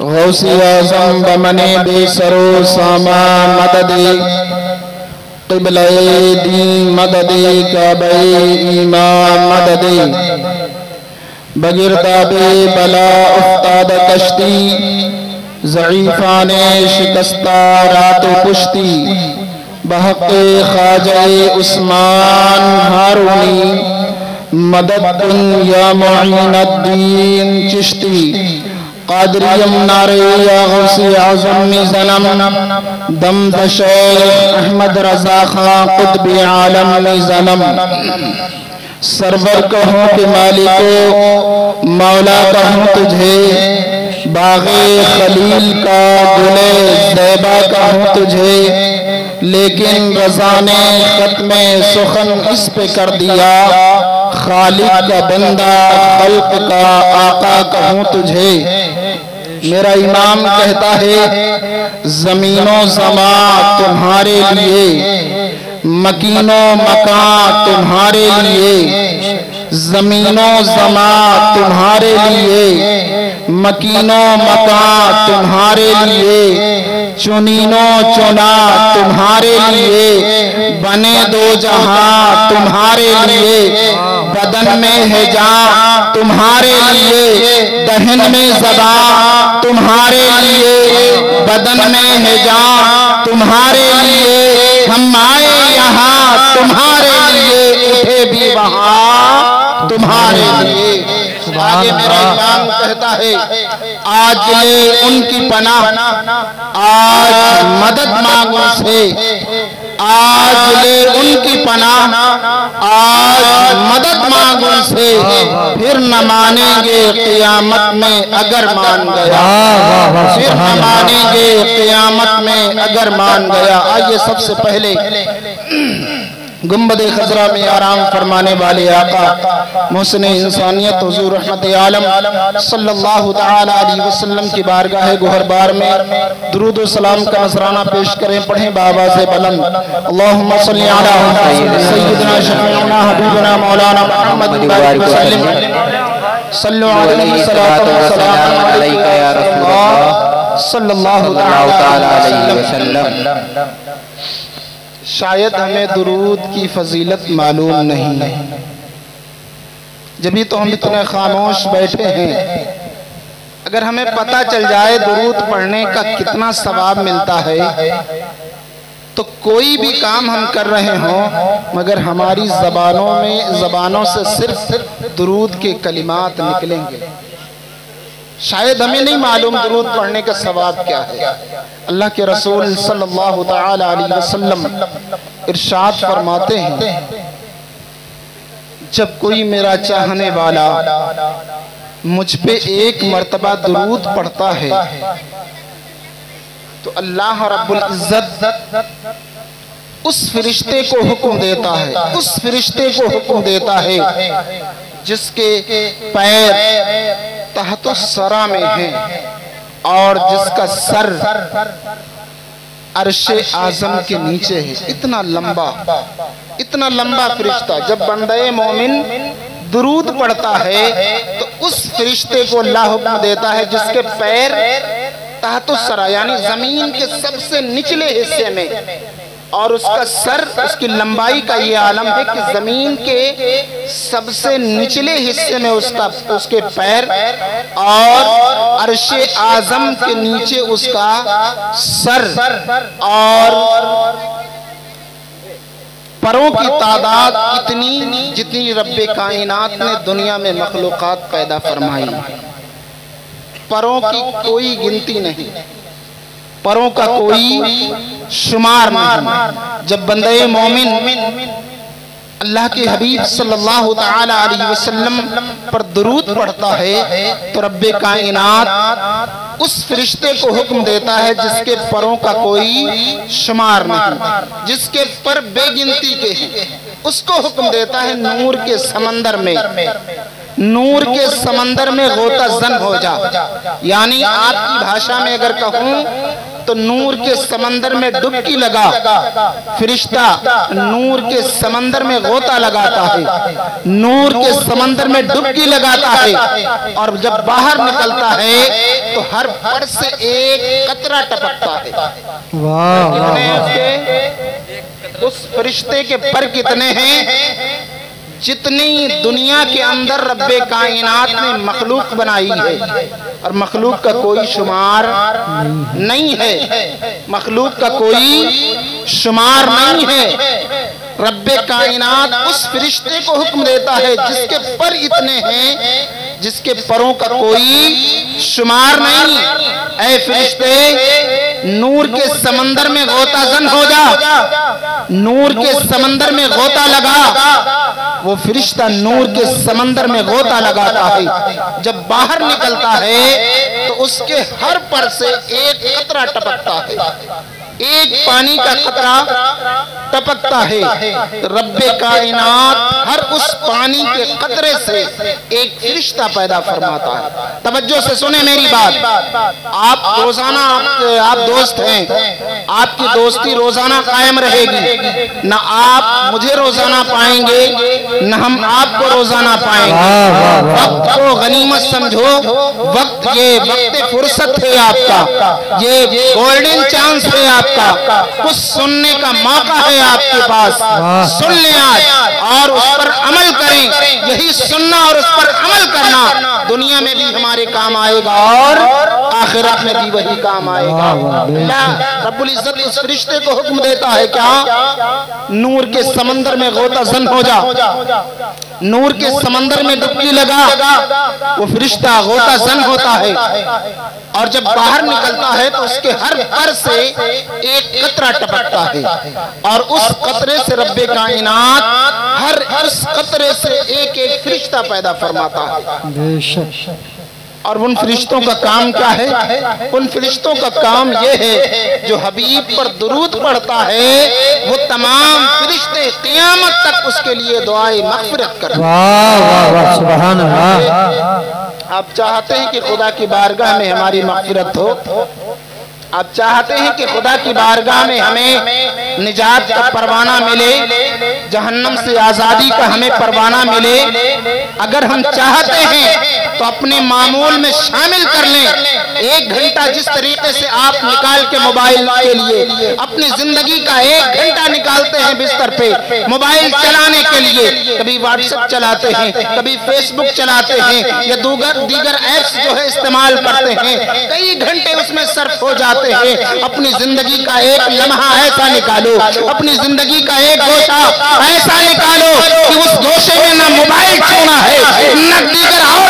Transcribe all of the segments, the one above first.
गौसिया बमने बेसरो सामा मददी किबले दी मदद कबे इमाम मदद। बगिर ताबे बला उस्ताद कश्ती ज़ीफ़ा ने शिकस्ता रात पुश्ती बहक ख्वाजा उस्मान हारूनी, मदद या मोइनुद्दीन चिश्ती। कादरियम नारिया गौसी आजमी सनम दम दशेर अहमद रजा खां कुतबी आलम में सनम सरवर कहूँ के मालिको मौला कहूँ तुझे बागे खलील का गुले जैबा कहूँ तुझे लेकिन रजा ने खत्म सुखन इस पे कर दिया खालिद का बंदा खल्क का आका कहूँ तुझे मेरा इमाम कहता है जमीनों जमा तुम्हारे लिए मकीनों मका तुम्हारे लिए जमीनों जमा तुम्हारे लिए मकीनों मका तुम्हारे लिए चुनीनो चुना तुम्हारे लिए बने दो जहाँ तुम्हारे लिए बदन में है जा तुम्हारे लिए दहन में जबा तुम्हारे लिए बदन में है जा तुम्हारे लिए हम आए यहाँ तुम्हारे लिए उठे भी वहाँ तुम्हारे लिए। आगे मेरा इमाम कहता है आज ले उनकी पनाह, आज मदद मांगो से, आज ले उनकी पनाह, आज मदद मांगो से फिर न मानेंगे क़ियामत में अगर मान गया। फिर न मानेंगे क़ियामत में अगर मान गया। आइए सबसे पहले गुंबद खजरा में आराम फरमाने वाले आका मोहसिन इंसानियत हजूर रहमत आलम सल्लल्लाहु अलैहि वसल्लम की बारगाह गुहर बार में दरूद सलाम का नजराना पेश करें पढ़ें बाबा से बलम अल्लाहुम्मा सल्ली अला सय्यदना शफीना हबीबना मौलाना मोहम्मद वसल्लम। सल्लल्लाहु अलैहि वसल्लम अलैका या रसूल अल्लाह सल्लल्लाहु अलैहि वसल्लम। शायद हमें दरूद की फजीलत मालूम नहीं। है जब तो, तो हम इतने खामोश बैठे हैं अगर हमें पता चल जाए दरूद पढ़ने का कितना सवाब मिलता है तो कोई भी काम हम कर रहे हों मगर हमारी जबानों में जबानों से सिर्फ़ दरूद के कलिमात निकलेंगे। शायद हमें नहीं मालूम दरूद पढ़ने का सवाब क्या है। अल्लाह के रसूल सल्लल्लाहु अलैहि वसल्लम इरशाद फरमाते हैं जब कोई मेरा चाहने वाला मुझ पे एक मरतबा दरूद पढ़ता है तो अल्लाह रब्बुल इज़्ज़त उस फरिश्ते को हुक्म देता है उस फरिश्ते को हुक्म देता है जिसके पैर तह तो सरा में है और जिसका सर अरशे आज़म के नीचे है। इतना लंबा इतना लंबा फरिश्ता। जब बंदे मोमिन दुरूद पड़ता है तो उस फरिश्ते को अल्लाह हुक्म देता है, जिसके पैर तहतुसरा यानी ज़मीन के सबसे निचले हिस्से में और उसका सर उसकी लंबाई का ये आलम है कि ज़मीन के सबसे निचले हिस्से में उसका उसके पैर और अरश आज़म के नीचे उसका सर और परों की तादाद इतनी जितनी रब कायनात ने दुनिया में मखलूक पैदा फरमाई। परों की कोई गिनती नहीं। परों का कोई शुमार नहीं जब बंदे मोमिन अल्लाह के हबीब सल्लल्लाहु अलैहि वसल्लम पर दरूद पढ़ता है तो रब कायनात उस फरिश्ते को हुक्म देता है जिसके परों का कोई शुमार नहीं। जिसके पर बेगिनती के हैं उसको हुक्म देता है नूर के समंदर में। नूर के समंदर में गोता जन हो जा। यानी आपकी भाषा में अगर कहूँ तो नूर के समंदर में डुबकी लगा। फरिश्ता नूर के समंदर में गोता लगाता है। नूर के समंदर में डुबकी लगाता है। और जब बाहर निकलता है तो हर फड़ से एक कतरा टपकता है। वाह उस फरिश्ते के पर कितने हैं? जितनी दुनिया के अंदर रब्बे कायनात ने मखलूक बनाई है, और मखलूक का कोई शुमार नहीं है। मखलूक का कोई शुमार नहीं है। रब्बे कायनात उस फरिश्ते को हुक्म देता है जिसके पर इतने हैं, जिसके परों का कोई शुमार नहीं। ऐ फरिश्ते, नूर के समंदर में गोता जन हो जा। नूर के समंदर में गोता लगा। वो फरिश्ता नूर के समंदर में गोता लगाता है। जब बाहर निकलता है तो उसके हर पर से एक कतरा टपकता है। एक पानी का खतरा टपकता है। रब्बे कायनात हर उस पानी के खतरे से एक रिश्ता पैदा फरमाता है। तवज्जो से सुने मेरी बात। आप रोज़ाना आप, आप दोस्त हैं। आपकी दोस्ती रोज़ाना कायम रहेगी। न आप मुझे रोज़ाना पाएँगे न हम आपको रोज़ाना पाएँगे। वक्त को गनीमत समझो वक्त ये वक्त फुर्सत है आपका। ये गोल्डन चांस है आपका। कुछ सुनने का मौका है आपके पास। सुन ले आज और उस पर अमल करें। यही सुनना और उस पर अमल करना। दुनिया में भी हमारे काम आएगा और आखिरत में भी वही काम आएगा। रब्बुल इज़्ज़त उस रिश्ते को हुक्म देता है क्या? नूर के समंदर में गोता जन हो जा। नूर के समंदर में डुबकी लगा वो फरिश्ता गोता जन होता है। और जब बाहर निकलता है तो उसके हर पर से एक कतरा टपकता है। और उस कतरे से रब्बे कायनात हर उस कतरे से एक एक फरिश्ता पैदा फरमाता है। और उन फरिश्तों का काम क्या है? उन फरिश्तों का काम ये है जो हबीब पर दुरूद पढ़ता है वो तमाम फरिश्ते क़यामत तक उसके लिए दुआएँ मगफिरत कर आप चाहते हैं कि खुदा की बारगाह में हमारी मगफिरत हो? आप चाहते हैं कि खुदा की बारगाह में हमें निजात का परवाना मिले जहन्नम से आज़ादी का हमें परवाना मिले? अगर हम चाहते हैं तो अपने मामूल में शामिल कर लें। एक घंटा जिस तरीके से आप निकाल के मोबाइल के लिए अपनी ज़िंदगी का एक घंटा निकालते हैं बिस्तर पे, मोबाइल चलाने के लिए। कभी व्हाट्सएप चलाते हैं, कभी फेसबुक चलाते हैं, या दूगर दीगर एप्स जो है इस्तेमाल करते हैं। कई घंटे उसमें सर्फ हो जाते हैं। अपनी ज़िंदगी का एक लम्हा ऐसा निकालो, अपनी ज़िंदगी का एक गोशा ऐसा निकालो कि उस गोशे में न मोबाइल छूना है, न दीगर और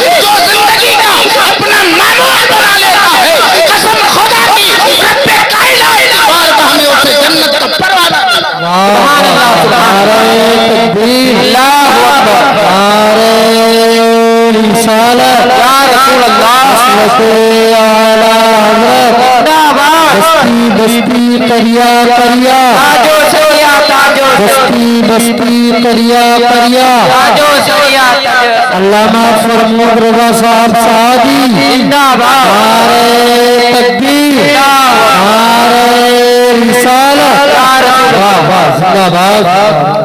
जो ज़िंदगी का अपना मामूल बना लेता है कसम खुदा की रब्बे कायनात बारगाह में उसे जन्नत का परवाना सुभान अल्लाह सुभान अल्लाह बस्ती करिया करिया। बस्ती बस्ती करिया करिया अल्लामा फरमोद रजा साहब सादी। हमारे तकबीर। हमारे रिसालत। वाह वाह जिंदाबाद।